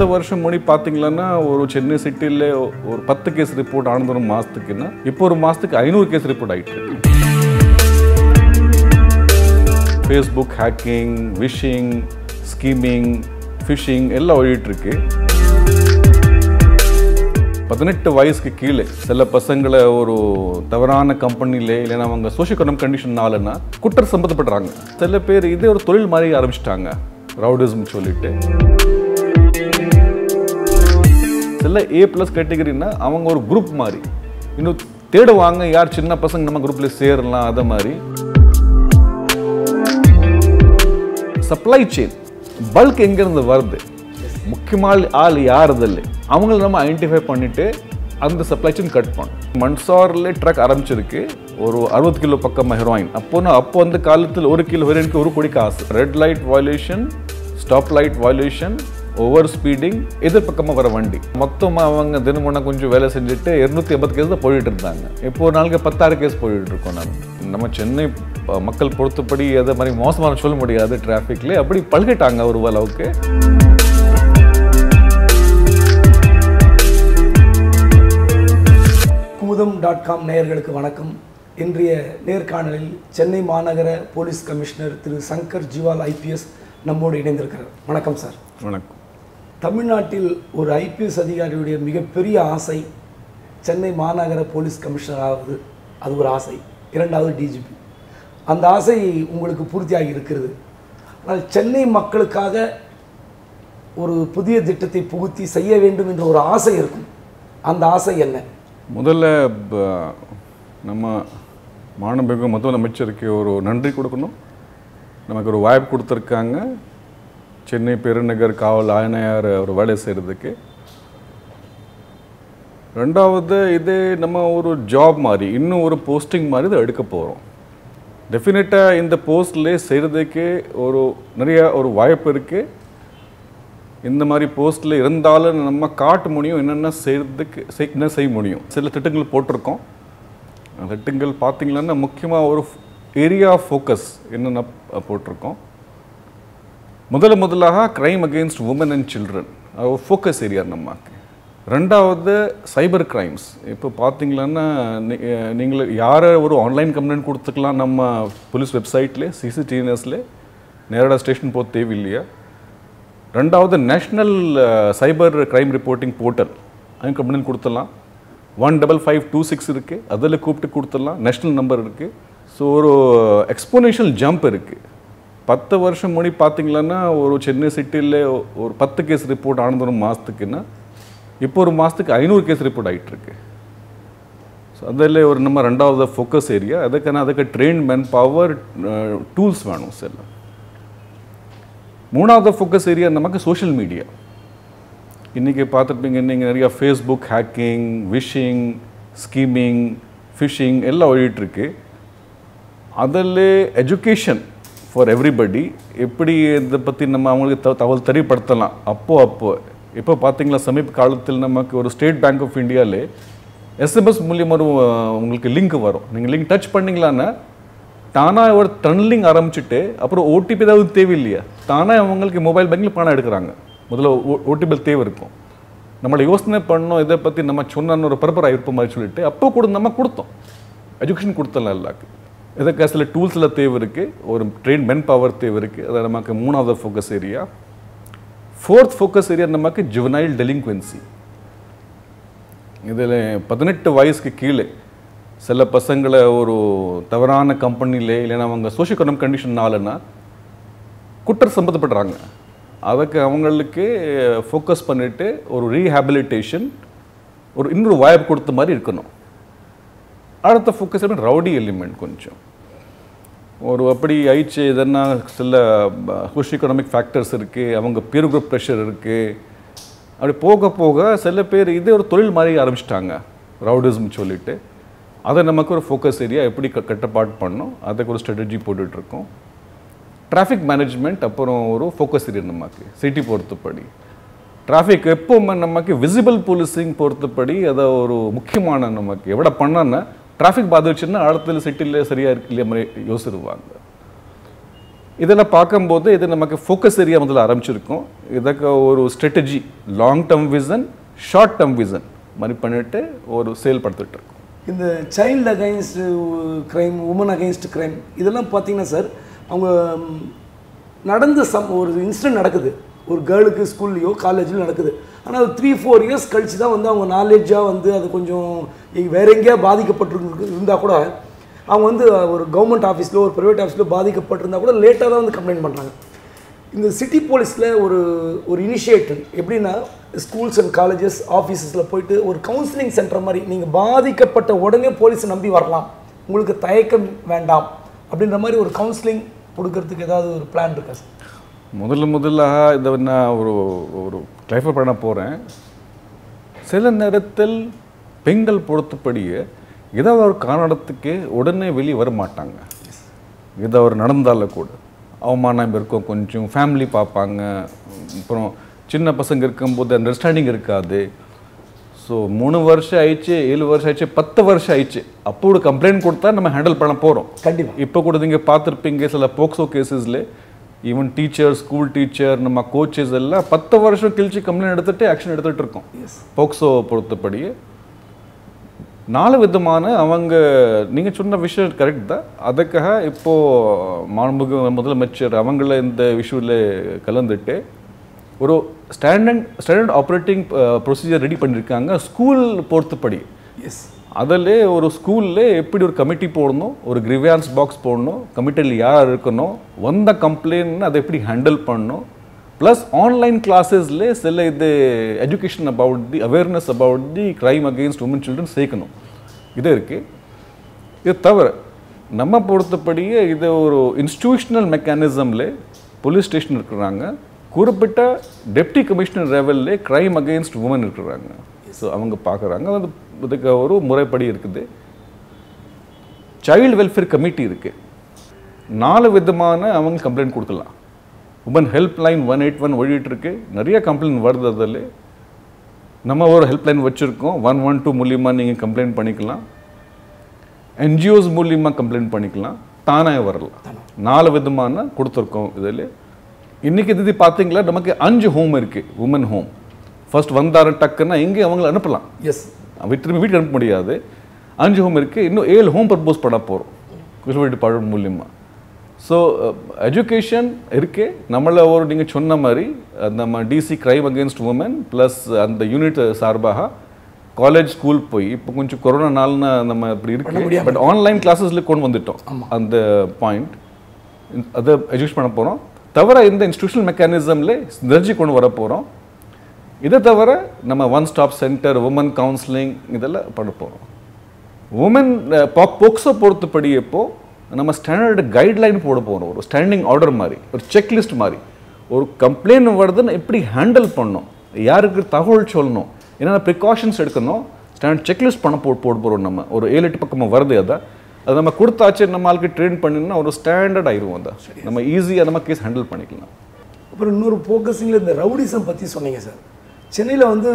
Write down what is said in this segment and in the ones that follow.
அடுத்த வருஷம் மணி பார்த்தீங்களன்னா ஒரு சென்னை சிட்டியில் ஒரு பத்து கேஸ் ரிப்போர்ட் ஆனது ஒரு மாதத்துக்குன்னா இப்போ ஒரு மாதத்துக்கு ஐநூறு கேஸ் ரிப்போர்ட் ஆகிட்டு Facebook hacking vishing skimming phishing எல்லாம் ஒழிட்டுருக்கு இருக்கு. பதினெட்டு வயசுக்கு கீழே சில பசங்களை ஒரு தவறான கம்பெனிலே இல்லைன்னா அவங்க சோஷியல் எக்கனாமிக் கண்டிஷன்னாலன்னா குற்றம் சம்மந்தப்படுறாங்க சில பேர் இதே ஒரு தொழில் மாதிரி ஆரம்பிச்சிட்டாங்க ரவுடிசம் சொல்லிட்டு. சில ஏ ப்ளஸ் கேட்டகரின்னா அவங்க ஒரு குரூப் மாதிரி. இன்னும் தேடுவாங்க யார் சின்ன பசங்க நம்ம குரூப்ல சேரலாம் அதை மாதிரி. சப்ளை செயின் பல்க் எங்கேருந்து வருது? முக்கியமான ஆள் யார் இதில் அவங்கள நம்ம ஐடென்டிஃபை பண்ணிவிட்டு அந்த சப்ளை செயின் கட் பண்ணும் மன்சாரில் ட்ரக் ஆரம்பிச்சிருக்கு. ஒரு அறுபது கிலோ பக்கம் ஹெரோயின் அப்போனா அப்போ அந்த காலத்தில் ஒரு கிலோ ஹெரோயினுக்கு ஒரு கோடி காசு. Red light violation stop light violation over speeding எதிர்பக்கமாக வர வண்டி. மொத்தமாக அவங்க தினமுன்னா கொஞ்சம் வேலை செஞ்சுட்டு இருநூத்தி எண்பது கேஸ் தான் போயிட்டு இருந்தாங்க. இப்போ ஒரு நாளைக்கு பத்தாறு கேஸ் போயிட்டு இருக்கோம் நம்ம நம்ம சென்னை மக்கள் பொறுத்தபடி அதை மாதிரி மோசமான சொல்ல முடியாது டிராஃபிக்ல அப்படி பழகிட்டாங்க ஒரு அளவுக்கு குமுதம் டாட் காம் நேயர்களுக்கு வணக்கம். இன்றைய நேர்காணலில் சென்னை மாநகர போலீஸ் கமிஷனர் திரு சங்கர் ஜிவால் ஐபிஎஸ் நம்மோடு இணைந்திருக்கிறார். வணக்கம் சார். வணக்கம். தமிழ்நாட்டில் ஒரு ஐபிஎஸ் அதிகாரியுடைய மிகப்பெரிய ஆசை சென்னை மாநகர போலீஸ் கமிஷனர் ஆகுது அது ஒரு ஆசை இரண்டாவது டிஜிபி அந்த ஆசை உங்களுக்கு பூர்த்தியாகி இருக்கிறது. ஆனால் சென்னை மக்களுக்காக ஒரு புதிய திட்டத்தை புகுத்தி செய்ய வேண்டும் என்ற ஒரு ஆசை இருக்கும். அந்த ஆசை என்ன? முதல்ல ப- நம்ம மாண்புமிகு முதலமைச்சருக்கு ஒரு நன்றி கொடுக்கணும். நமக்கு ஒரு வாய்ப்பு கொடுத்துருக்காங்க. சென்னை பெருநகர் காவல் ஆணையர் ஒரு வேலை செய்கிறதுக்கு ரெண்டாவது இது நம்ம ஒரு ஜாப் மாதிரி இன்னும் ஒரு போஸ்டிங் மாதிரி இதை எடுக்க போகிறோம் டெஃபினட்டாக இந்த போஸ்ட்லேயே செய்கிறதுக்கு ஒரு நிறைய ஒரு வாய்ப்பு இருக்குது இந்த மாதிரி போஸ்ட்டில் இருந்தாலும் நம்ம காட்ட முடியும் என்னென்ன செய்கிறதுக்கு செய் என்ன செய்ய முடியும். சில திட்டங்கள் போட்டிருக்கோம். அந்த திட்டங்கள் பார்த்திங்கன்னா முக்கியமாக ஒரு ஏரியா ஃபோக்கஸ் என்னென்ன போட்டிருக்கோம். முதல்ல முதலாக crime against women and children அது ஒரு ஃபோக்கஸ் ஏரியா நம்மக்கு. ரெண்டாவது சைபர் கிரைம்ஸ் இப்போ பார்த்தீங்களன்னா நீங்கள் யாரை ஒரு ஆன்லைன் கம்ப்ளைண்ட் கொடுத்துக்கலாம் நம்ம போலீஸ் வெப்சைட்லேயே சிசிடிவிஎஸ்ல நேரடா ஸ்டேஷன் போக தேவையில்லையா? ரெண்டாவது national cyber crime reporting portal அங்கே கம்ப்ளைண்ட் கொடுத்துடலாம். One double five two six இருக்குது அதில் கூப்பிட்டு கொடுத்துடலாம். நேஷ்னல் நம்பர் இருக்குது ஸோ ஒரு எக்ஸ்போனேஷியல் ஜம்ப் இருக்குது பத்து வருஷம் முன்னாடி பார்த்தீங்கன்னா ஒரு சென்னை சிட்டியில் ஒரு பத்து கேஸ் ரிப்போர்ட் ஆனது ஒரு மாதத்துக்குன்னா இப்போ ஒரு மாதத்துக்கு ஐநூறு கேஸ் ரிப்போர்ட் ஆகிட்டுருக்கு ஸோ அதில் ஒரு நம்ம ரெண்டாவது ஃபோக்கஸ் ஏரியா அதுக்கான அதுக்கு ட்ரெயின் மேன் பவர் டூல்ஸ் வேணும் சில மூணாவது ஃபோக்கஸ் ஏரியா நமக்கு சோஷியல் மீடியா இன்றைக்கி பார்த்துருப்பீங்க நீங்கள் நிறையா Facebook hacking vishing skimming phishing எல்லாம் ஓடிட்டுருக்கு. அதில் எஜுகேஷன் ஃபார் எவ்ரிபடி எப்படி இதை பற்றி நம்ம அவங்களுக்கு த தகவல் தெரியப்படுத்தலாம்? அப்போது அப்போ. இப்போ பார்த்தீங்களா சமீப காலத்தில் நமக்கு ஒரு ஸ்டேட் பேங்க் ஆஃப் இந்தியாவிலே எஸ்எம்எஸ் மூலியமாக ஒரு உங்களுக்கு லிங்க் வரும். நீங்கள் லிங்க் டச் பண்ணிங்களான்னா தானாக ஒரு டன்லிங் ஆரம்பிச்சுட்டு அப்புறம் ஓடிபி ஏதாவது தேவையில்லையா? தானாக அவங்களுக்கு மொபைல் பேங்கில் பணம் எடுக்கிறாங்க. முதல்ல ஓடிபி தேவை இருக்கும். நம்மளை யோசனை பண்ணோம் இதை பற்றி நம்ம சொன்ன ஒரு பரப்பராக இருப்ப மாதிரி சொல்லிட்டு அப்போ கூட நம்ம கொடுத்தோம். எஜுகேஷன் கொடுத்தலாம் எல்லாருக்கும். இதுக்கு சில டூல்ஸில் தேவை இருக்குது ஒரு ட்ரெயின் மென் பவர் தேவை இருக்குது அது நமக்கு மூணாவது focus area fourth focus area நமக்கு ஜுவனைல் டெலிங்க்வென்சி இதில் பதினெட்டு வயசுக்கு கீழே சில பசங்களை ஒரு தவறான கம்பெனிலே இல்லைன்னா அவங்க சோஷியல் எக்கனாமிக் கண்டிஷன்னாலன்னா குற்றம் சம்மந்தப்படுறாங்க அதுக்கு அவங்களுக்கு ஃபோக்கஸ் பண்ணிவிட்டு ஒரு ரீஹாபிலிட்டேஷன் ஒரு இன்னொரு வாய்ப்பு கொடுத்த மாதிரி இருக்கணும். அடுத்த ஃபோக்கஸ் ரவுடி எலிமெண்ட் கொஞ்சம். ஒரு அப்படி ஆயிடுச்சு எதனா சில ஹுஷ் எக்கனாமிக் ஃபேக்டர்ஸ் இருக்குது அவங்க பியர் குரூப் ப்ரெஷர் இருக்குது அப்படி போக போக சில பேர் இதே ஒரு தொழில் மாதிரி ஆரம்பிச்சிட்டாங்க ரவுடிசம் சொல்லிட்டு. அதை நமக்கு ஒரு ஃபோக்கஸ் ஏரியா எப்படி க கட்டுப்பாடு பண்ணோம் அதுக்கு ஒரு ஸ்ட்ராட்டஜி போட்டுட்ருக்கோம். டிராஃபிக் மேனேஜ்மெண்ட் அப்புறம் ஒரு ஃபோக்கஸ் ஏரியா நமக்கு சிட்டி பொறுத்தபடி. டிராஃபிக் எப்போவுமே நமக்கு விசிபிள் போலீசிங் பொறுத்தபடி அதை ஒரு முக்கியமான நமக்கு எவ்வளோ பண்ணோன்னா டிராஃபிக் பாதிச்சுன்னா அடுத்த சிட்டியில் சரியாக இருக்கு இல்லையா மாதிரி யோசிடுவாங்க இதெல்லாம் பார்க்கும்போது இது நமக்கு ஃபோக்கஸ் ஏரியா முதல்ல ஆரம்பிச்சிருக்கோம். இதற்கு ஒரு strategy long term vision short term vision மாதிரி பண்ணிட்டு ஒரு செயல்படுத்திட்டு இருக்கோம். இந்த child against crime women against crime இதெல்லாம் பார்த்தீங்கன்னா சார் அவங்க நடந்த சம் ஒரு இன்சிடென்ட் நடக்குது. ஒரு கேர்ளுக்கு ஸ்கூல்லையோ காலேஜ்லையோ நடக்குது. ஆனால் த்ரீ ஃபோர் இயர்ஸ் கழித்து தான் வந்து அவங்க நாலேஜாக வந்து அது கொஞ்சம் வேறு வேற எங்கேயா பாதிக்கப்பட்டிருக்கு இருந்தால் கூட அவங்க வந்து ஒரு கவர்மெண்ட் ஆஃபீஸில் ஒரு ப்ரைவேட் ஆஃபீஸில் பாதிக்கப்பட்டிருந்தா கூட லேட்டாக தான் வந்து கம்ப்ளைண்ட் பண்ணுறாங்க இந்த சிட்டி போலீஸில் ஒரு ஒரு இனிஷியேட்டிவ் எப்படின்னா ஸ்கூல்ஸ் அண்ட் காலேஜஸ் ஆஃபீஸஸில் போயிட்டு ஒரு கவுன்சிலிங் சென்டர் மாதிரி நீங்கள் பாதிக்கப்பட்ட உடனே போலீஸை நம்பி வரலாம். உங்களுக்கு தயக்கம் வேண்டாம். அப்படின்ற மாதிரி ஒரு கவுன்சிலிங் கொடுக்கறதுக்கு ஏதாவது ஒரு பிளான் இருக்கா சார் முதல்ல முதல்ல இந்த ஒரு ஒரு கிளைஃபர் பண்ண போகிறேன் சில நேரத்தில் பெண்கள் பொறுத்தபடியே ஏதாவது ஒரு காரணத்துக்கு உடனே வெளியே வர மாட்டாங்க. இது அவர் நடந்தால கூட. அவமானம் இருக்கும் கொஞ்சம் ஃபேமிலி பார்ப்பாங்க. அப்புறம் சின்ன பசங்க இருக்கும்போது அண்டர்ஸ்டாண்டிங் இருக்காது. ஸோ மூணு வருஷம் ஆயிடுச்சு ஏழு வருஷம் ஆயிடுச்சு பத்து வருஷம் ஆயிடுச்சு. அப்போ ஒரு கம்ப்ளைண்ட் கொடுத்தா நம்ம ஹேண்டில் பண்ண போகிறோம் கண்டிப்பா. இப்போ கூட நீங்கள் பார்த்துருப்பீங்க சில போக்சோ கேசஸில் ஈவன் டீச்சர் ஸ்கூல் டீச்சர் நம்ம கோச்சஸ் எல்லாம் பத்து வருஷம் கழிச்சு கம்ப்ளைண்ட் எடுத்துட்டு ஆக்ஷன் எடுத்துட்டு இருக்கோம். எஸ் போக்சோ பொறுத்தபடி நாலு விதமான அவங்க நீங்கள் சொன்ன விஷயம் கரெக்ட் தான். அதுக்காக இப்போ மாண்புமிகு முதலமைச்சர் அவங்கள இந்த விஷயத்தில் கலந்துட்டு ஒரு standard standard operating procedure ready பண்ணியிருக்காங்க ஸ்கூல் பொறுத்தபடி. எஸ் அதில் ஒரு ஸ்கூலில் எப்படி ஒரு கமிட்டி போடணும் ஒரு கிரிவியான்ஸ் பாக்ஸ் போடணும் கமிட்டியில் யார் இருக்கணும் வந்த கம்ப்ளைண்ட் அதை எப்படி ஹேண்டில் பண்ணணும் ப்ளஸ் ஆன்லைன் கிளாஸஸில் சில இது education about the awareness about the crime against women children சேர்க்கணும். இது இருக்குது இது தவிர நம்ம பொறுத்தபடியே இது ஒரு இன்ஸ்டியூஷனல் மெக்கானிசமில் போலீஸ் ஸ்டேஷன் இருக்கிறாங்க. குறிப்பிட்ட டெப்டி கமிஷனர் லெவல்லே க்ரைம் அகெயின்ஸ்ட் உமன் இருக்கிறாங்க. ஸோ அவங்க பார்க்குறாங்க. அது இதுக்கு ஒரு முறைப்படி இருக்குது. சைல்டு வெல்ஃபேர் கமிட்டி இருக்குது நாலு விதமான அவங்க கம்ப்ளைண்ட் கொடுக்கலாம். Women help line one eight one ஓடிட்டு இருக்கு நிறைய கம்ப்ளைண்ட் வருது அதில். நம்ம ஒரு ஹெல்ப் லைன் வச்சுருக்கோம். ஒன் ஒன் டூ மூலியமாக நீங்கள் கம்ப்ளைண்ட் பண்ணிக்கலாம். என்ஜிஓஸ் மூலியமாக கம்ப்ளைண்ட் பண்ணிக்கலாம். தானாக வரலாம். நாலு விதமான கொடுத்துருக்கோம் இதில். இன்னைக்கு இது பார்த்தீங்களா? நமக்கு அஞ்சு ஹோம் இருக்குது உமன் ஹோம் ஃபர்ஸ்ட் வந்தார டக்குன்னா எங்கே அவங்கள அனுப்பலாம். எஸ் வீட்டு திரும்பி வீட்டுக்கு அனுப்ப முடியாது. அஞ்சு ஹோம் இருக்குது இன்னும் ஏழு ஹோம் ப்ரப்போஸ் பண்ண போகிறோம் குஷ்வடி பாடம் மூலியமாக ஸோ எஜுகேஷன் இருக்கு. நம்மள ஒரு நீங்கள் சொன்ன மாதிரி நம்ம DC crime against women plus அந்த யூனிட் சார்பாக காலேஜ் ஸ்கூல் போய் இப்போ கொஞ்சம் கொரோனா நாள்னு நம்ம இப்படி இருக்கு. பட் ஆன்லைன் கிளாஸஸில் கொண்டு வந்துட்டோம். அந்த பாயிண்ட் அதை எஜுகேஷன் பண்ண போகிறோம் தவிர இந்த இன்ஸ்டியூஷனல் மெக்கானிசமில் சினர்ஜி கொண்டு வர போகிறோம் இதை தவிர நம்ம one stop centre women counselling இதெல்லாம் பண்ண போகிறோம் உமன் போக்சோ பொறுத்தபடி இப்போ நம்ம ஸ்டாண்டர்ட் கைட்லைன் போட போகிறோம் ஒரு ஸ்டாண்டிங் ஆர்டர் மாதிரி ஒரு செக்லிஸ்ட் மாதிரி. ஒரு கம்ப்ளைண்ட் வருதுன்னு எப்படி ஹேண்டில் பண்ணணும்? யாருக்கு தகவல் சொல்லணும்? என்னென்ன ப்ரிகாஷன்ஸ் எடுக்கணும்? ஸ்டாண்டர்ட் செக்லிஸ்ட் பண்ண போ போட போகிறோம் நம்ம. ஒரு ஏழு எட்டு பக்கமாக வருது அதை. அது நம்ம கொடுத்தாச்சு நம்ம ஆளுக்கு ட்ரெயின் பண்ணினா ஒரு ஸ்டாண்டர்ட் ஆயிரும் அதை. நம்ம ஈஸியாக நம்ம கேஸ் ஹேண்டில் பண்ணிக்கலாம். அப்புறம் இன்னொரு ஃபோக்கஸிங்கில் இந்த ரவுடிசம் பற்றி சொன்னீங்க சார். சென்னையில் வந்து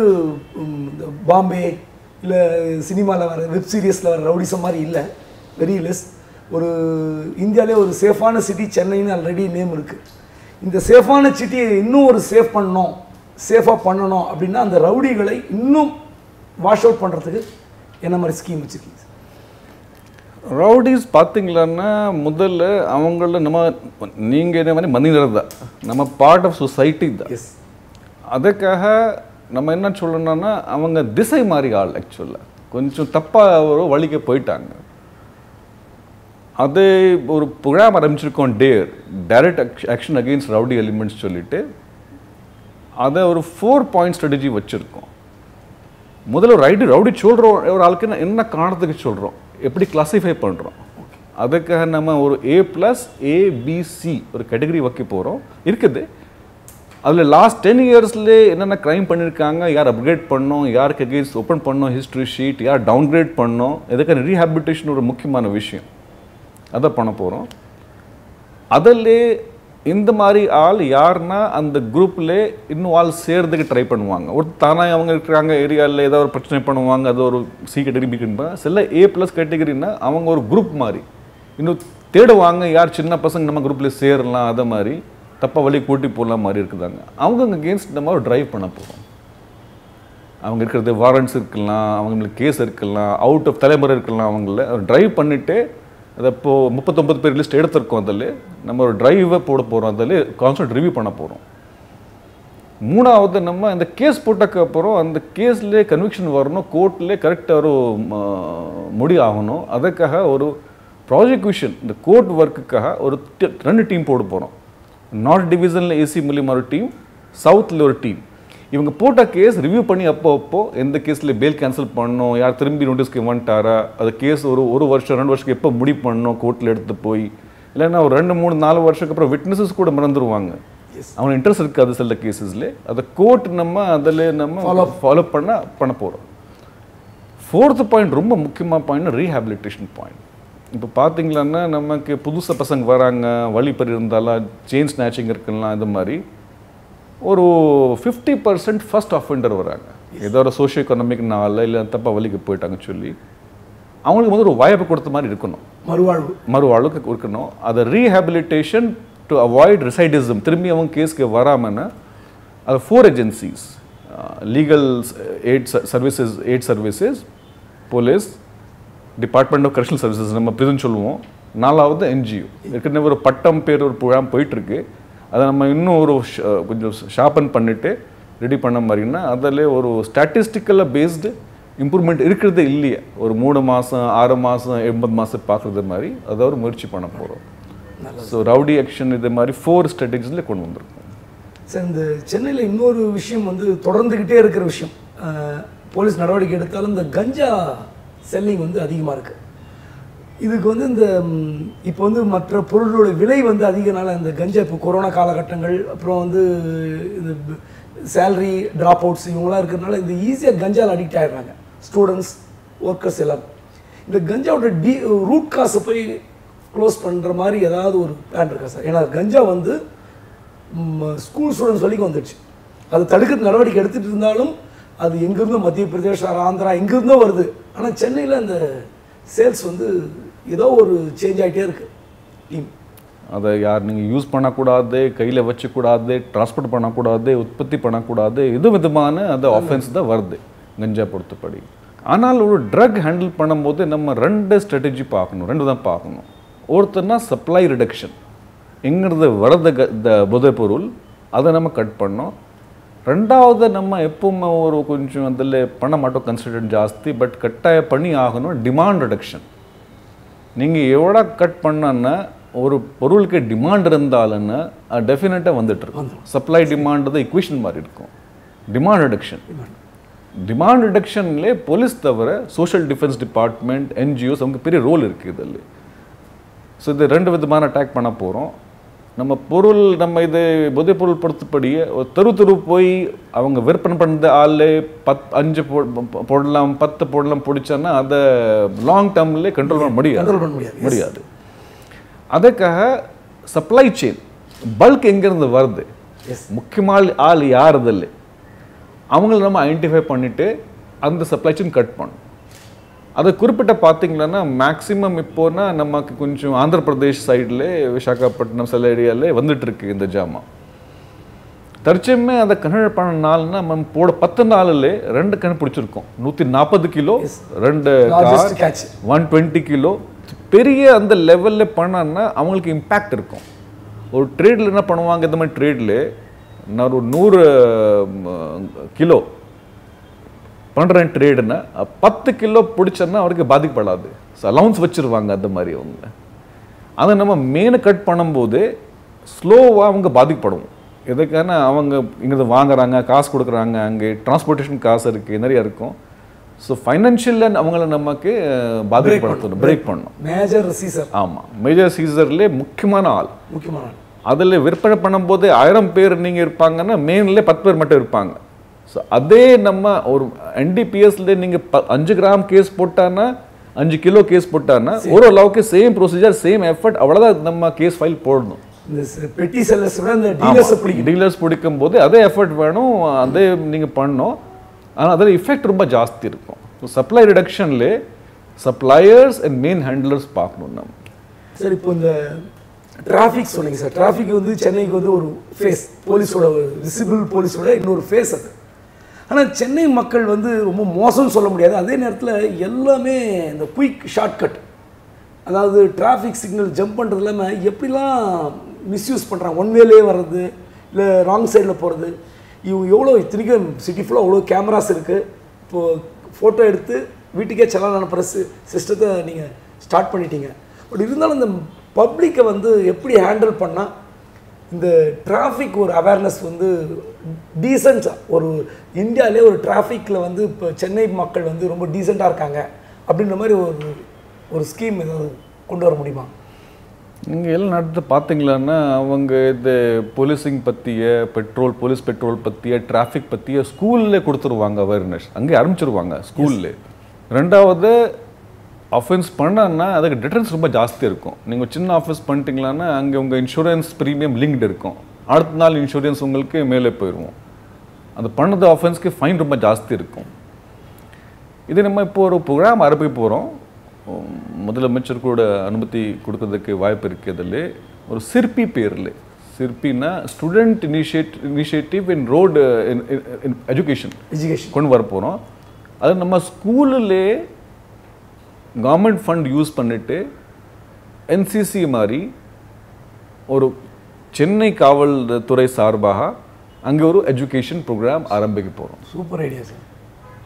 இந்த பாம்பே இல்லை சினிமாவில் வர வெப் சீரிஸில் வர ரவுடிசம் மாதிரி இல்லை. வெரி லெஸ் ஒரு இந்தியாவிலே ஒரு சேஃபான சிட்டி சென்னைன்னு ஆல்ரெடி நேம் இருக்குது இந்த சேஃபான சிட்டியை இன்னும் ஒரு சேஃப் பண்ணணும் சேஃபாக பண்ணணும் அப்படின்னா அந்த ரவுடிகளை இன்னும் வாஷ் அவுட் பண்ணுறதுக்கு என்ன மாதிரி ஸ்கீம் வச்சுருக்கீங்க? சார் ரவுடிஸ் பார்த்தீங்களான்னா முதல்ல அவங்கள நம்ம நீங்கள் என்ன மாதிரி மனிதர் தான். நம்ம பார்ட் ஆஃப் சொசைட்டி தான். எஸ் அதுக்காக நம்ம என்ன சொல்லணும்னா அவங்க திசை மாறி ஆள் ஆக்சுவலாக கொஞ்சம் தப்பாக ஒரு வழிக்கு போயிட்டாங்க. அது ஒரு ப்ரோக்ராம் ஆரம்பிச்சிருக்கோம் DARE direct action against rowdy elements சொல்லிட்டு அதை ஒரு ஃபோர் பாயிண்ட் ஸ்ட்ராட்டஜி வச்சுருக்கோம். முதல்ல ரைடு ரவுடி சொல்கிறோம் ஒரு ஆளுக்கு என்ன- காணத்துக்கு காரணத்துக்கு சொல்கிறோம் எப்படி கிளாஸிஃபை பண்ணுறோம் அதுக்காக நம்ம ஒரு ஏ ப்ளஸ் ஏபிசி ஒரு கேட்டகரி வைக்க போகிறோம் இருக்குது. அதில் லாஸ்ட் டென் இயர்ஸ்லேயே என்னென்ன க்ரைம் பண்ணியிருக்காங்க யார் அப்கிரேட் பண்ணோம் யாருக்கு அகேன்ஸ்ட் ஓப்பன் பண்ணோம் ஹிஸ்ட்ரி ஷீட் யார் டவுன்கிரேட் பண்ணோம் இதுக்கான ரீஹாபிலிட்டேஷன் ஒரு முக்கியமான விஷயம். அதை பண்ண போகிறோம் அதில் இந்த மாதிரி ஆள் யாருன்னா அந்த குரூப்பில் இன்னும் ஆள் சேர்றதுக்கு ட்ரை பண்ணுவாங்க. ஒரு தானாக அவங்க இருக்கிறாங்க ஏரியாவில் ஏதாவது ஒரு பிரச்சனை பண்ணுவாங்க அது ஒரு சி கேட்டகரி பி சில ஏ ப்ளஸ் கேட்டகரின்னா அவங்க ஒரு குரூப் மாதிரி. இன்னும் தேடுவாங்க யார் சின்ன பசங்க நம்ம குரூப்பில் சேரலாம் அதை மாதிரி. தப்பாக வழி கூட்டி போடலாம் மாதிரி இருக்குதாங்க. அவங்க அங்கே அகேன்ஸ்ட் நம்ம ட்ரைவ் பண்ண போகிறோம் அவங்க இருக்கிறது வாரண்ட்ஸ் இருக்கலாம் அவங்களுக்கு கேஸ் இருக்கலாம் அவுட் ஆஃப் தலைமுறை இருக்கலாம் அவங்கள. ட்ரைவ் பண்ணிவிட்டு அதை இப்போது முப்பத்தொம்பது பேர் லிஸ்ட் எடுத்திருக்கோம் அதில். நம்ம ஒரு ட்ரைவை போட போகிறோம் அதில் கான்சன்ட் ரிவ்யூ பண்ண போகிறோம் மூணாவது நம்ம இந்த கேஸ் போட்டக்கு அப்புறம் அந்த கேஸ்லேயே கன்விக்ஷன் வரணும் கோர்ட்லேயே கரெக்டாக ஒரு முடி ஆகணும். அதுக்காக ஒரு ப்ராசிக்யூஷன் இந்த கோர்ட் ஒர்க்குக்காக ஒரு ரெண்டு டீம் போட போகிறோம் நார்த் டிவிஷனில் ஏசி மூலியமா ஒரு டீம் சவுத்தில் ஒரு டீம் இவங்க போட்ட கேஸ் ரிவ்யூ பண்ணி அப்போ அப்போ எந்த கேஸில் பேல் கேன்சல் பண்ணணும் யார் திரும்பி நோட்டீஸ்க்கு வந்துட்டாரா அது கேஸ் ஒரு ஒரு வருஷம் ரெண்டு வருஷத்துக்கு எப்போ முடிவு பண்ணணும் கோர்ட்டில் எடுத்து போய். இல்லைன்னா ஒரு ரெண்டு மூணு நாலு வருஷத்துக்கு அப்புறம் விட்னஸஸ் கூட மறந்துடுவாங்க அவனுக்கு இன்ட்ரெஸ்ட் இருக்காது சில கேசஸ்ல அதை கோர்ட் நம்ம அதில் நம்ம ஃபாலோ பண்ண பண்ண போகிறோம் ஃபோர்த்து பாயிண்ட் ரொம்ப முக்கியமான பாயிண்ட் ரீஹாபிலிட்டேஷன் பாயிண்ட் இப்போ பார்த்தீங்களான்னா நமக்கு புதுசாக பசங்க வராங்க வழிப்பறி இருந்தாலும் செயின் ஸ்நாச்சிங் இருக்கலாம் இது மாதிரி. ஒரு ஃபிஃப்டி பர்சன்ட் ஃபர்ஸ்ட் அஃபெண்டர் வராங்க. ஏதோ ஒரு சோஷியோ எக்கனாமிக்னால இல்லை தப்பா வழிக்கு போயிட்டாங்கன்னு சொல்லி அவங்களுக்கு வந்து ஒரு வாய்ப்பு கொடுத்த மாதிரி இருக்கணும். மறுவாழ்வு. மறுவாழ்வுக்கு இருக்கணும் அதை ரீஹாபிலிட்டேஷன் டு அவாய்ட் ரிசைடிசம் திரும்பி அவங்க கேஸ்க்கு வராமன்னா அது four agencies legal aid services aid services police department of correctional services நம்ம பிரிதுன்னு சொல்லுவோம். நாலாவது என்ஜிஓ ஏற்கனவே ஒரு பட்டம் பேர் ஒரு ப்ரோக்ராம் போயிட்டுருக்கு. அதை நம்ம இன்னும் ஒரு ஷ- கொஞ்சம் ஷார்பன் பண்ணிட்டு ரெடி பண்ண மாதிரின்னா அதில் ஒரு ஸ்டாட்டிஸ்டிக்கலாக பேஸ்டு இம்ப்ரூவ்மெண்ட் இருக்கிறது இல்லையே. ஒரு மூணு மாதம் ஆறு மாதம் எண்பது மாதம் பார்க்குறது மாதிரி அதை ஒரு முயற்சி பண்ண போகிறோம் ஸோ ரவுடி ஆக்ஷன் இது மாதிரி ஃபோர் ஸ்ட்ராட்டஜிஸில் கொண்டு வந்திருக்கோம். சார் இந்த சென்னையில் இன்னொரு விஷயம் வந்து தொடர்ந்துக்கிட்டே இருக்கிற விஷயம். போலீஸ் நடவடிக்கை எடுத்தாலும் இந்த கஞ்சா செல்லிங் வந்து அதிகமாக இருக்குது இதுக்கு வந்து இந்த இப்போ வந்து மற்ற பொருளோட விலை வந்து அதிகனால இந்த கஞ்சா இப்போ கொரோனா காலகட்டங்கள் அப்புறம் வந்து இந்த சேலரி ட்ராப் அவுட்ஸ் இவங்களாம் இருக்கிறதுனால இந்த ஈஸியாக கஞ்சாவில் அடிக்ட் ஆகிடுறாங்க ஸ்டூடெண்ட்ஸ் ஒர்க்கர்ஸ் எல்லாம் இந்த கஞ்சாவோட டி ரூட் காசை போய் க்ளோஸ் பண்ணுற மாதிரி ஏதாவது ஒரு பிளான் இருக்கா சார் ஏன்னா கஞ்சா வந்து ஸ்கூல் ஸ்டூடெண்ட்ஸ் வரைக்கும் வந்துடுச்சு அதை தடுக்கிறது நடவடிக்கை எடுத்துகிட்டு இருந்தாலும் அது எங்கேருந்தோ மத்திய பிரதேஷ் ஆந்திரா எங்கேருந்தோ வருது. ஆனால் சென்னையில் அந்த சேல்ஸ் வந்து ஏதோ ஒரு சேஞ்ச் ஆகிட்டே இருக்கு. டீம் அதை யார் நீங்கள் யூஸ் பண்ணக்கூடாது கையில் வச்சக்கூடாது டிரான்ஸ்போர்ட் பண்ணக்கூடாது உற்பத்தி பண்ணக்கூடாது இது விதமான அந்த ஆஃபென்ஸ் தான் வருது கஞ்சா பொறுத்தபடி. ஆனால் ஒரு ட்ரக் ஹேண்டில் பண்ணும்போது நம்ம ரெண்டு ஸ்ட்ராட்டஜி பார்க்கணும் ரெண்டு தான் பார்க்கணும். ஒருத்தர்னா சப்ளை ரிடக்ஷன் எங்கிறது வரத க- இந்த போதைப் பொருள் அதை நம்ம கட் பண்ணோம் ரெண்டாவது நம்ம எப்பவுமே ஒரு கொஞ்சம் அதில் பண்ண மாட்டோம் கன்சிடர் ஜாஸ்தி பட் கட்டாய பண்ணி ஆகணும் டிமாண்ட் ரிடக்ஷன் நீங்கள் எவ்வளோ கட் பண்ணனா ஒரு பொருளுக்கு டிமாண்ட் இருந்தாலுன்னு டெஃபினட்டாக வந்துட்டு இருக்கும். சப்ளை டிமாண்ட் தான் இக்குவேஷன் மாதிரி இருக்கும். டிமாண்ட் ரிடக்ஷன் டிமாண்ட் ரிடக்ஷன்லே போலீஸ் தவிர சோஷியல் டிஃபென்ஸ் டிபார்ட்மெண்ட் என்ஜிஓஸ் அவங்க பெரிய ரோல் இருக்குது இதில். ஸோ இது ரெண்டு விதமான அட்டாக் பண்ண போகிறோம் நம்ம பொருள் நம்ம இது போதைப் பொருள் பொறுத்தபடியே ஒரு தெரு தெரு போய் அவங்க விற்பனை பண்ணுற ஆள் பத் அஞ்சு போடலாம் பத்து போடலாம் பிடிச்சோன்னா அதை லாங் டேர்ம்ல கண்ட்ரோல் பண்ண முடியாது. கண்ட்ரோல் பண்ண முடியாது. முடியாது. அதுக்காக சப்ளை செயின் பல்க் எங்கேருந்து வருது? முக்கியமான ஆள் யார் அதில் அவங்கள நம்ம ஐடென்டிஃபை பண்ணிட்டு அந்த சப்ளை செயின் கட் பண்ணணும். அதை குறிப்பிட்ட பார்த்தீங்கன்னா மேக்ஸிமம் இப்போனா நமக்கு கொஞ்சம் ஆந்திர பிரதேஷ் சைடில் விசாகப்பட்டினம் சில ஏரியாவில் வந்துட்டு இருக்கு இந்த ஜாமா தற்சயமே அதை கணக்கு பண்ண நாள்னா நம்ம போட பத்து நாளில் ரெண்டு கணக்கு பிடிச்சிருக்கோம். நூற்றி நாற்பது கிலோ ரெண்டு ஒன் டுவெண்ட்டி கிலோ. பெரிய அந்த லெவலில் பண்ணான்னா அவங்களுக்கு இம்பேக்ட் இருக்கும். ஒரு ட்ரேடில் என்ன பண்ணுவாங்க இந்த மாதிரி ட்ரேடில் நான் ஒரு நூறு கிலோ பண்ணுறேன் ட்ரேடுன்னா பத்து கிலோ பிடிச்சேன்னா அவருக்கு பாதிக்கப்படாது. ஸோ அலவுன்ஸ் வச்சுருவாங்க அந்த மாதிரி அவங்க. அதை நம்ம மெயின் கட் பண்ணும்போது ஸ்லோவாக அவங்க பாதிக்கப்படும் எதுக்கான அவங்க இங்கே வாங்குறாங்க காசு கொடுக்குறாங்க அங்கே டிரான்ஸ்போர்ட்டேஷன் காசு இருக்குது நிறைய இருக்கும். ஸோ ஃபைனான்ஷியலில் அவங்கள நமக்கு பாதிக்கப்படுத்தணும் பிரேக் பண்ணணும். மேஜர் சீசர் ஆமாம் மேஜர் சீசர்லேயே முக்கியமான ஆள். முக்கியமான ஆள். அதில் விற்பனை பண்ணும்போது ஆயிரம் பேர் நீங்கள் இருப்பாங்கன்னா மெயினில் பத்து பேர் மட்டும் இருப்பாங்க. ஸோ அதே நம்ம ஒரு என்டிபிஎஸ்ல நீங்கள் அஞ்சு கிராம் கேஸ் போட்டான்னா அஞ்சு கிலோ கேஸ் போட்டான்னா ஒரு அளவுக்கு சேம் ப்ரொசீஜர் சேம் எஃபர்ட் அவ்வளோதான் நம்ம கேஸ் ஃபைல் போடணும். பெட்டி செல்லர்ஸ் டீலர்ஸை பிடிக்கும் போது அதே எஃபர்ட் வேணும் அதே நீங்கள் பண்ணணும். ஆனால் அதில் எஃபெக்ட் ரொம்ப ஜாஸ்தி இருக்கும். ஸோ சப்ளை ரிடக்ஷன்லே சப்ளையர்ஸ் அண்ட் மெயின் ஹேண்ட்லர்ஸ் பார்க்கணும் நம்ம. சார் இப்போ இந்த டிராஃபிக் சொன்னீங்க சார் டிராஃபிக் வந்து சென்னைக்கு வந்து ஒரு ஃபேஸ் போலீஸோட விசிபிள் போலீஸோட இன்னொரு ஃபேஸ் அது. ஆனால் சென்னை மக்கள் வந்து ரொம்ப மோசம்னு சொல்ல முடியாது. அதே நேரத்தில் எல்லாமே இந்த குயிக் ஷார்ட்கட். அதாவது டிராஃபிக் சிக்னல் ஜம்ப் பண்ணுறது இல்லாமல் எப்படிலாம் மிஸ்யூஸ் பண்ணுறாங்க ஒன் வேலே வர்றது இல்லை ராங் சைடில் போகிறது இவங்க எவ்வளோ இத்தனைக்கும் சிட்டி ஃபுல்லாக அவ்வளோ கேமராஸ் இருக்குது இப்போது ஃபோட்டோ எடுத்து வீட்டுக்கே செலான் அனுப்புகிற சிஸ்டத்தை நீங்கள் ஸ்டார்ட் பண்ணிட்டீங்க. பட் இருந்தாலும் இந்த பப்ளிக்கை வந்து எப்படி ஹேண்டில் பண்ணால் இந்த டிராஃபிக் ஒரு அவேர்னஸ் வந்து டீசெண்டாக ஒரு இந்தியாவிலே ஒரு டிராஃபிக்கில் வந்து இப்போ சென்னை மக்கள் வந்து ரொம்ப டீசெண்டாக இருக்காங்க அப்படின்ற மாதிரி ஒரு ஒரு ஸ்கீம் ஏதாவது கொண்டு வர முடியுமா? நீங்கள் எல்லாம் நடந்து பார்த்தீங்களான்னா அவங்க இந்த போலீசிங் பற்றிய பெட்ரோல் போலீஸ் பெட்ரோல் பற்றிய டிராஃபிக் பற்றிய ஸ்கூல்லே கொடுத்துருவாங்க அவேர்னஸ் அங்கே ஆரம்பிச்சிருவாங்க ஸ்கூல்ல ரெண்டாவது அஃபென்ஸ் பண்ணான்னா அதுக்கு டிஃபரன்ஸ் ரொம்ப ஜாஸ்தி இருக்கும். நீங்கள் சின்ன ஆஃபீஸ் பண்ணிட்டீங்களான்னா அங்கே உங்கள் இன்சூரன்ஸ் ப்ரீமியம் லிங்க்டு இருக்கும். அடுத்த நாள் இன்சூரன்ஸ் உங்களுக்கு மேலே போயிடுவோம் அது பண்ணது ஆஃபென்ஸ்க்கு ஃபைன் ரொம்ப ஜாஸ்தி இருக்கும். இது நம்ம இப்போ ஒரு ப்ரோக்ராம் ஆரம்பிக்க போகிறோம் முதலமைச்சர் கூட அனுமதி கொடுக்கறதுக்கு வாய்ப்பு இருக்குது அதில் ஒரு சிற்பி பேரில். சிற்பின்னா student initiate initiative in road education education கொண்டு வர போகிறோம் அது நம்ம ஸ்கூல்லே கவர்மெண்ட் ஃபண்ட் யூஸ் பண்ணிட்டு என்சிசி மாதிரி ஒரு சென்னை காவல்துறை சார்பாக அங்கே ஒரு எஜுகேஷன் ப்ரோக்ராம் ஆரம்பிக்க போகிறோம் சூப்பர் ஐடியா சார்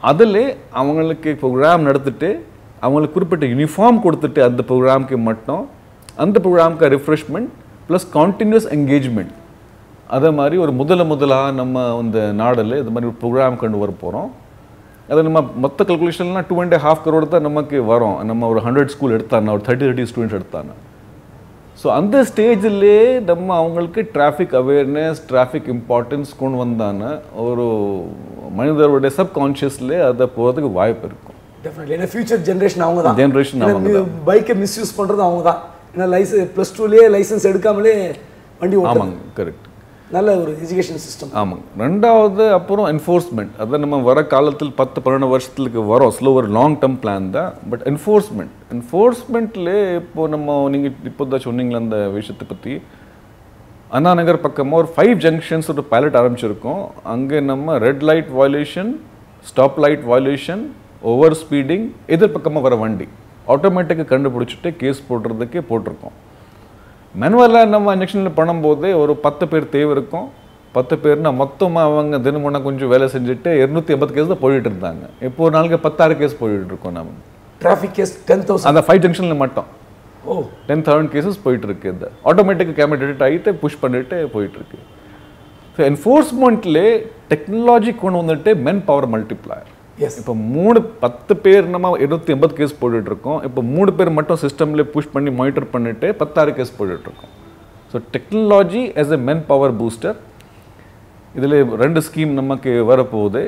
அதில் அவங்களுக்கு ப்ரோக்ராம் நடத்திட்டு அவங்களுக்கு குறிப்பிட்ட யூனிஃபார்ம் கொடுத்துட்டு அந்த ப்ரோக்ராம்க்கு மட்டும் அந்த ப்ரோக்ராம்க்கு ரிஃப்ரெஷ்மெண்ட் ப்ளஸ் கான்டினியூஸ் என்கேஜ்மெண்ட் அதே மாதிரி ஒரு முதல முதலாக நம்ம இந்த நாடில் இது மாதிரி ஒரு ப்ரோக்ராம் கொண்டு வர போகிறோம் அது நம்ம மொத்த கல்குலேஷன்லாம் டூ அண்ட் ஹாஃப் கரோடு தான் நமக்கு வரும். நம்ம ஒரு ஹண்ட்ரட் ஸ்கூல் எடுத்தாங்க ஒரு தேர்ட்டி தேர்ட்டி ஸ்டூடெண்ட்ஸ் எடுத்தாங்க ஸோ அந்த ஸ்டேஜிலே நம்ம அவங்களுக்கு டிராஃபிக் அவேர்னஸ் டிராஃபிக் இம்பார்ட்டன்ஸ் கொண்டு வந்தான ஒரு மனிதருடைய சப்கான்ஷியஸ்லேயே அதை போகிறதுக்கு வாய்ப்பு இருக்கும். டெஃபினெட்லி ஏன்னா ஃபியூச்சர் ஜென்ரேஷன் அவங்க தான் Generation அவங்க பைக்கை மிஸ்யூஸ் பண்ணுறது அவங்க தான் ஏன்னா லைசன்ஸ் ப்ளஸ் டூலேயே லைசன்ஸ் எடுக்காமலே வண்டி ஆமாங்க கரெக்ட் நல்ல ஒரு எஜுகேஷன் சிஸ்டம் ஆமாங்க. ரெண்டாவது அப்புறம் என்ஃபோர்ஸ்மெண்ட் அதான் நம்ம வர காலத்தில் பத்து பன்னெண்டு வருஷத்துக்கு வரோம். ஸ்லோ ஒரு லாங் டேர்ம் பிளான் தான். பட் என்ஃபோர்ஸ்மெண்ட் என்ஃபோர்ஸ்மெண்ட்ல இப்போ நம்ம நீங்கள் இப்போ தான் சொன்னீங்களே அந்த விஷயத்தை பற்றி அண்ணா நகர் பக்கமாக ஒரு ஃபைவ் ஜங்ஷன்ஸ் ஒரு பைலட் ஆரம்பிச்சிருக்கோம். அங்கே நம்ம red light violation stop light violation over speeding எதிர் பக்கமாக வர வண்டி. ஆட்டோமேட்டிக்காக கண்டுபிடிச்சிட்டு கேஸ் போடுறதுக்கே போட்டிருக்கோம். மேனுவலாக நம்ம இன்ஜெக்ஷனில் பண்ணும்போதே ஒரு பத்து பேர் தேவை இருக்கும். பத்து பேர்னா மொத்தமாக அவங்க தினமுன்னா கொஞ்சம் வேலை செஞ்சுட்டு இரநூத்தி எண்பது கேஸ் தான் போயிட்டு இருந்தாங்க. இப்போ ஒரு நாளைக்கு பத்தாறு கேஸ் போயிட்டு இருக்கோம் நம்ம டிராஃபிக் கேஸ் டென் தௌசண்ட் அந்த ஃபைவ் ஜங்ஷனில் மட்டும். ஓ. டென் தௌசண்ட் கேசஸ் போயிட்டு இருக்கு இந்த. ஆட்டோமேட்டிக் கேமரா டிடெக்ட் ஆகிட்டு புஷ் பண்ணிட்டு போயிட்டு இருக்கு. ஸோ என்ஃபோர்ஸ்மெண்ட்லே டெக்னாலஜி கொண்டு வந்துட்டு மென் பவர் மல்டிப்ளையர் இப்போ மூணு பத்து பேர் நம்ம இருநூத்தி எண்பது கேஸ் போட்டுட்டு இருக்கோம் இப்போ மூணு பேர் மட்டும் சிஸ்டம்ல புஷ் பண்ணி மானிட்டர் பண்ணிட்டு பத்தாறு கேஸ் போட்டுட்டு இருக்கோம் so technology as a manpower booster இதில் ரெண்டு ஸ்கீம் நமக்கு வரப்போகுது.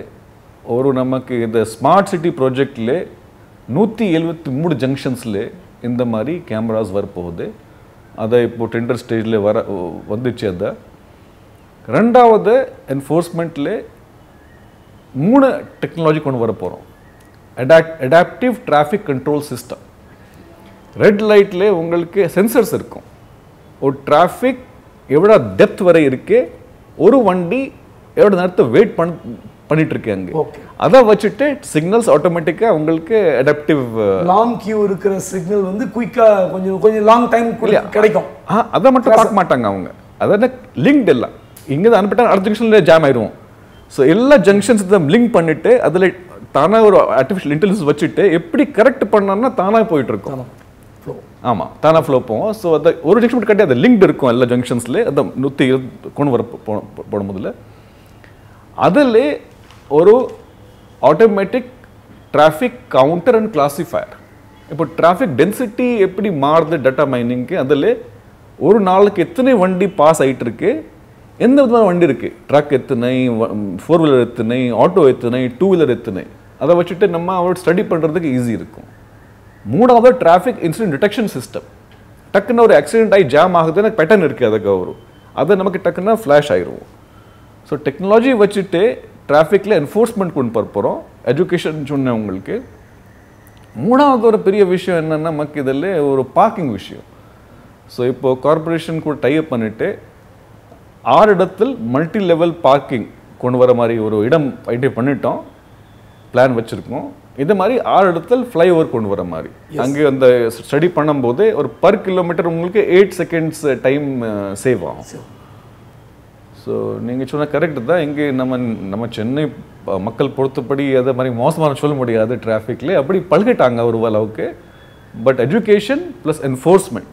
ஒரு நமக்கு இந்த ஸ்மார்ட் சிட்டி ப்ராஜெக்டில் நூற்றி எழுபத்தி மூணு ஜங்ஷன்ஸில் இந்த மாதிரி கேமராஸ் வரப்போகுது. அதை இப்போ டெண்டர் ஸ்டேஜில் வர வந்துச்சு அதை ரெண்டாவது என்ஃபோர்ஸ்மெண்ட்டில் மூணு டெக்னாலஜி கொண்டு வர போகிறோம் adapt adaptive traffic control system red லைட்ல உங்களுக்கு சென்சர்ஸ் இருக்கும். ஒரு டிராஃபிக் எவ்வளோ டெப்த் வரை இருக்கு? ஒரு வண்டி எவ்வளோ நேரத்தை வெயிட் பண் பண்ணிட்டு இருக்கு அங்கே அதை வச்சுட்டு சிக்னல்ஸ் ஆட்டோமேட்டிக்காக உங்களுக்கு அடாப்டிவ் லாங் கியூ இருக்கிற சிக்னல் வந்து குயிக்காக கொஞ்சம் கொஞ்சம் லாங் டைம் கிடைக்கும். அதை மட்டும் பார்க்க மாட்டாங்க அவங்க. அதாவது லிங்க்ட் எல்லாம் இங்கே தான் அனுப்பிட்டா அடுத்த ஜங்ஷனில் ஜாம் ஆயிடுவோம் ஸோ எல்லா ஜங்ஷன்ஸ் தான் லிங்க் பண்ணிட்டு அதில் தானாக ஒரு ஆர்டிஃபிஷியல் இன்டெலிஜென்ஸ் வச்சுட்டு எப்படி கரெக்ட் பண்ணோம்னா தானாக போயிட்டு இருக்கும் ஆமாம் தானாக ஃப்ளோ போவோம் ஸோ அதை ஒரு ஜங்ஷன் மட்டும் கட்டி அது லிங்க்டு இருக்கும் எல்லா ஜங்ஷன்ஸில் அதை நூற்றி கொண்டு வர போ- போ- போடும் முதல்ல அதில் ஒரு automatic traffic counter and classifier இப்போ டிராஃபிக் டென்சிட்டி எப்படி மாறுது டேட்டா மைனிங்க்கு அதில் ஒரு நாளுக்கு எத்தனை வண்டி பாஸ் ஆயிட்டு இருக்கு எந்த விதமான வண்டி இருக்குது ட்ரக் எத்தனை ஃபோர் வீலர் எத்தனை ஆட்டோ எத்தனை டூ வீலர் எத்தனை? அதை வச்சுட்டு நம்ம அவரோட ஸ்டடி பண்ணுறதுக்கு ஈஸி இருக்கும். மூணாவது டிராஃபிக் இன்சிடென்ட் டிடெக்ஷன் சிஸ்டம் டக்குன்னு ஒரு ஆக்சிடென்ட் ஆகி ஜாம் ஆகுதுன்னு பேட்டர்ன் இருக்குது அதுக்கு ஒரு அதை நமக்கு டக்குன்னா ஃப்ளாஷ் ஆயிரும் ஸோ டெக்னாலஜி வச்சுட்டு டிராஃபிக்கில் என்ஃபோர்ஸ்மெண்ட் கொண்டு போக போகிறோம் எஜுகேஷன் சொன்னேன் உங்களுக்கு. மூணாவது ஒரு பெரிய விஷயம் என்னென்னா நமக்கு இதில் ஒரு பார்க்கிங் விஷயம். ஸோ இப்போது கார்ப்பரேஷன் கூட டைப் பண்ணிவிட்டு ஆறு இடத்தில் மல்டி லெவல் பார்க்கிங் கொண்டு வர மாதிரி ஒரு இடம் ஐடென்டிஃபை பண்ணிட்டோம். பிளான் வச்சுருக்கோம். இது மாதிரி ஆறு இடத்தில் ஃப்ளைஓவர் கொண்டு வர மாதிரி. அங்கே அந்த ஸ்டடி பண்ணும்போது ஒரு பர் கிலோமீட்டர் உங்களுக்கு எயிட் செகண்ட்ஸ் டைம் சேவ் ஆகும். ஸோ நீங்கள் சொன்ன கரெக்ட் தான். இங்கே நம்ம நம்ம சென்னை மக்கள் பொறுத்தபடி அதை மாதிரி மோசமான சொல்ல முடியாது டிராஃபிக்ல அப்படி பழகிட்டாங்க ஒரு அளவுக்கு. பட் எஜுகேஷன் ப்ளஸ் என்ஃபோர்ஸ்மெண்ட்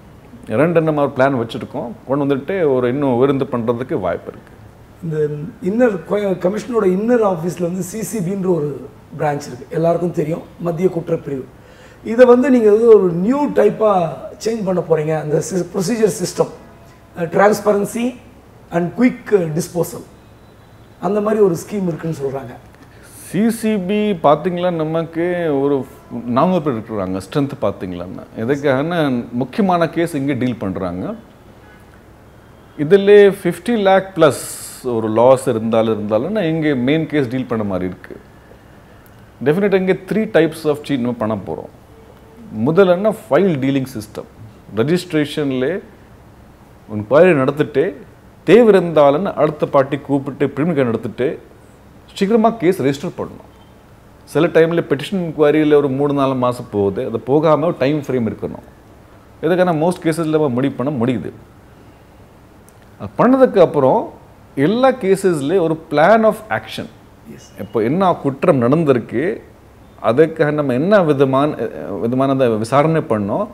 ரெண்டு நம்ம ஒரு பிளான் வச்சுருக்கோம். கொண்டு வந்துட்டு ஒரு இன்னும் விருந்து பண்ணுறதுக்கு வாய்ப்பு இருக்குது இந்த இன்னர் கமிஷனோட இன்னர் ஆஃபீஸில் வந்து சிசிபின்ற ஒரு பிரான்ச் இருக்குது எல்லாருக்கும் தெரியும். மத்திய குற்றப்பிரிவு. இதை வந்து நீங்கள் வந்து ஒரு நியூ டைப்பாக சேஞ்ச் பண்ண போகிறீங்க அந்த procedure system transparency and quick disposal அந்த மாதிரி ஒரு ஸ்கீம் இருக்குன்னு சொல்கிறாங்க சிசிபி பார்த்தீங்களா நமக்கு ஒரு நானூறு பேர் இருக்கிறாங்க ஸ்ட்ரென்த் பார்த்தீங்களான்னா. எதுக்காகனா முக்கியமான கேஸ் இங்கே டீல் பண்ணுறாங்க இதில் ஃபிஃப்டி லேக் ப்ளஸ் ஒரு லாஸ் இருந்தாலும் இருந்தாலும்னா இங்கே மெயின் கேஸ் டீல் பண்ண மாதிரி இருக்குது டெஃபினட்டாக இங்கே த்ரீ டைப்ஸ் ஆஃப் சீட் நம்ம பண்ண போகிறோம் முதல்லன்னா ஃபைல் டீலிங் சிஸ்டம் ரெஜிஸ்ட்ரேஷன்லே என்கொயரி நடத்திட்டு தேவை இருந்தாலும் அடுத்த பார்ட்டி கூப்பிட்டு பிரிமிகை நடத்திட்டு சீக்கிரமாக கேஸ் ரெஜிஸ்டர் பண்ணணும். சில டைமில் பெட்டிஷன் என்கொயரியில் ஒரு மூணு நாலு மாதம் போகுது. அது போகாமல் டைம் ஃப்ரேம் இருக்கணும். இதுக்கான மோஸ்ட் கேசஸில் நம்ம முடிவு பண்ண முடியுது. அது பண்ணதுக்கு அப்புறம் எல்லா கேசஸ்லேயும் ஒரு பிளான் ஆஃப் ஆக்ஷன் இப்போ என்ன குற்றம் நடந்திருக்கு அதுக்காக நம்ம என்ன விதமான விதமான விசாரணை பண்ணோம்.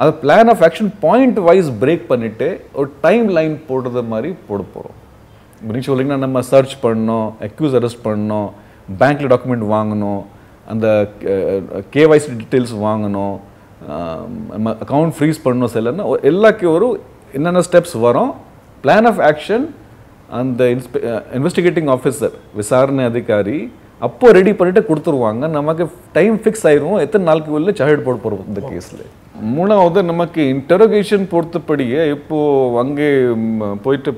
அதை plan of action point wise break பண்ணிட்டு ஒரு டைம் லைன் போடுறது மாதிரி போட போகிறோம் நீங்கள் சொல்லிங்கன்னா நம்ம சர்ச் பண்ணோம் அக்யூஸ் அரெஸ்ட் பண்ணோம். பேங்க்கில் டாக்குமெண்ட் வாங்கணும் அந்த கேவைசி டீட்டெயில்ஸ் வாங்கணும் நம்ம அக்கௌண்ட் ஃப்ரீஸ் பண்ணணும் சிலன்னா எல்லாக்கும் ஒரு என்னென்ன ஸ்டெப்ஸ் வரும்? பிளான் ஆஃப் ஆக்ஷன் அந்த இன்வெஸ்டிகேட்டிங் ஆஃபீஸர் விசாரணை அதிகாரி அப்போ ரெடி பண்ணிட்டு கொடுத்துருவாங்க. நமக்கு டைம் ஃபிக்ஸ் ஆயிரும். எத்தனை நாளுக்கு உள்ள சார்ஜ் போட போகிறோம் இந்த கேஸில் மூணாவது நமக்கு இன்டரோகேஷன் பொறுத்தபடியே இப்போது அங்கே போயிட்டு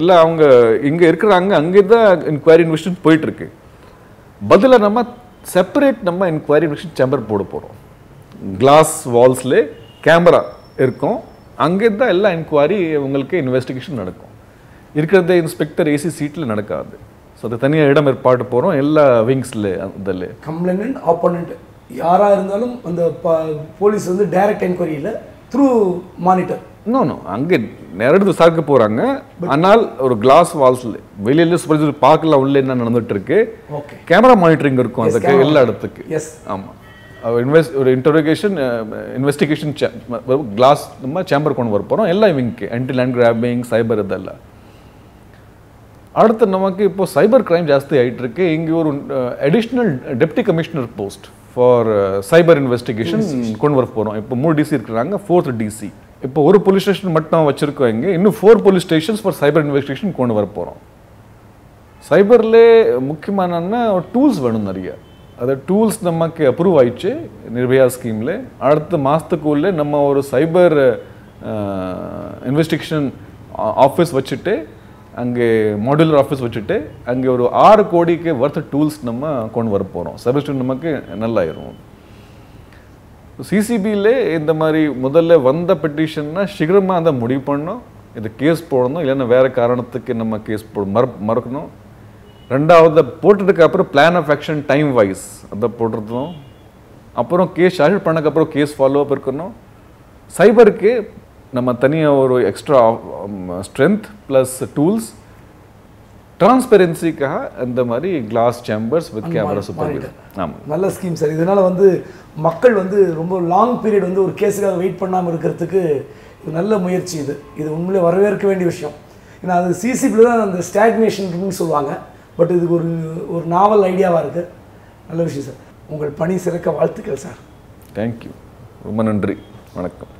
எல்லாம் அவங்க இங்கே இருக்கிறாங்க அங்கே தான் இன்கொயரி இன்வெஸ்டிகேஷன் போயிட்டுருக்கு. பதிலாக நம்ம செப்பரேட் நம்ம இன்கொயரி இன்வெஸ்டிகேஷன் சேம்பர் போட போகிறோம் கிளாஸ் வால்ஸ்ல கேமரா இருக்கும். அங்கே தான் எல்லா என்கொயரி உங்களுக்கு இன்வெஸ்டிகேஷன் நடக்கும். இருக்கிறது இன்ஸ்பெக்டர் ஏசி சீட்டில் நடக்காது. ஸோ அது தனியாக இடம் ஏற்பாடு போகிறோம் எல்லா விங்ஸில் அதில். கம்ப்ளைண்ட் ஆப்போனண்ட் யாராக இருந்தாலும் அந்த போலீஸ் வந்து டைரக்ட் என்கொயரியில் த்ரூ மானிட்டர் இன்னொன்று அங்கே நேரடி விசாரிக்க போகிறாங்க ஆனால் ஒரு கிளாஸ் வால்ஸில் வெளியில சூப்பர்வைசர் பார்க்கலாம் உள்ள என்ன நடந்துட்டு இருக்கு? கேமரா மானிட்டரிங் இருக்கும் அதுக்கு எல்லா இடத்துக்கு. எஸ் ஆமாம் இன்வெஸ்ட் ஒரு இன்டரோகேஷன் இன்வெஸ்டிகேஷன் கிளாஸ் நம்ம சேம்பர் கொண்டு வர போகிறோம் எல்லா இவங்க ஆன்டி லேண்ட் கிராபிங் சைபர் இதெல்லாம். அடுத்து நமக்கு இப்போ சைபர் கிரைம் ஜாஸ்தி ஆயிட்டு இருக்கு. இங்கே ஒரு additional deputy commissioner post for cyber investigation கொண்டு வர போகிறோம் இப்போ மூணு டிசி இருக்கிறாங்க ஃபோர்த் டிசி இப்போ ஒரு போலீஸ் ஸ்டேஷன் மட்டும் வச்சிருக்கோம் இங்கே இன்னும் four police stations for cyber investigation கொண்டு வர போகிறோம் சைபர்ல முக்கியமான டூல்ஸ் வேணும் நிறைய. அது டூல்ஸ் நமக்கு அப்ரூவ் ஆயிடுச்சு நிர்பயா ஸ்கீமில் அடுத்த மாதத்துக்குள்ளே நம்ம ஒரு சைபர் இன்வெஸ்டிகேஷன் ஆஃபீஸ் வச்சுட்டு அங்கே மாடுலர் ஆஃபீஸ் வச்சுட்டு அங்கே ஒரு ஆறு கோடிக்கு வர்த்த டூல்ஸ் நம்ம கொண்டு வர போகிறோம் சர்வீஸ் நமக்கு நல்லாயிரும். சிசிபியில் இந்த மாதிரி முதல்ல வந்த பெட்டிஷன்னா சீக்கிரமாக அதை முடிவு பண்ணணும். இது கேஸ் போடணும் இல்லைன்னா வேறு காரணத்துக்கு நம்ம கேஸ் போ மற மறக்கணும். ரெண்டாவது போட்டதுக்கு அப்புறம் plan of action time wise அதை போடுறதும் அப்புறம் கேஸ் ஷார்ட் பண்ணக்கப்புறம் கேஸ் ஃபாலோ அப் இருக்கணும். சைபருக்கு நம்ம தனியாக ஒரு எக்ஸ்ட்ரா ஸ்ட்ரென்த் ப்ளஸ் டூல்ஸ் டிரான்ஸ்பெரன்சிக்காக இந்த மாதிரி glass chambers with camera super ஆமாம் நல்ல ஸ்கீம் சார் இதனால் வந்து மக்கள் வந்து ரொம்ப லாங் பீரியட் வந்து ஒரு கேஸுக்காக வெயிட் பண்ணாமல் இருக்கிறதுக்கு இது நல்ல முயற்சி இது. இது உண்மையிலே வரவேற்க வேண்டிய விஷயம். ஏன்னா அது சிசிபியில் தான் அந்த ஸ்டாக்னேஷன் சொல்லுவாங்க. பட் இதுக்கு ஒரு ஒரு நாவல் ஐடியாவாக இருக்குது நல்ல விஷயம் சார் உங்கள் பணி சிறக்க வாழ்த்துக்கள் சார் தேங்க்யூ ரொம்ப நன்றி. வணக்கம்.